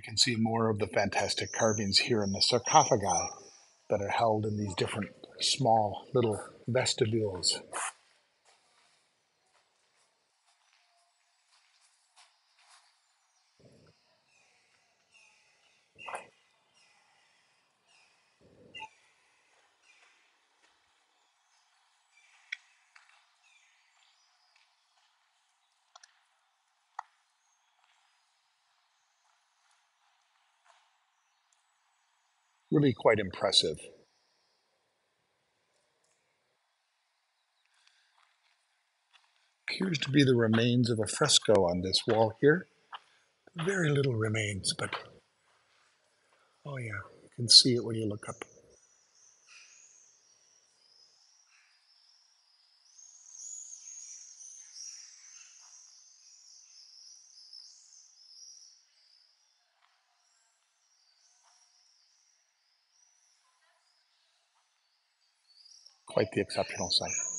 We can see more of the fantastic carvings here in the sarcophagi that are held in these different small little vestibules. Really quite impressive. Appears to be the remains of a fresco on this wall here. Very little remains, but oh yeah, you can see it when you look up. Quite the exceptional sight.